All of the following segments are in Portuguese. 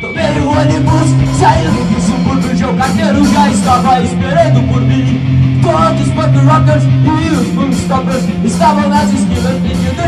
Tomei o ônibus, saí do subúrbio de Alcateiro, já estava esperando por mim. Todos os punk rockers e os boomstoppers estavam nas esquinas pedindo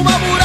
uma mulher.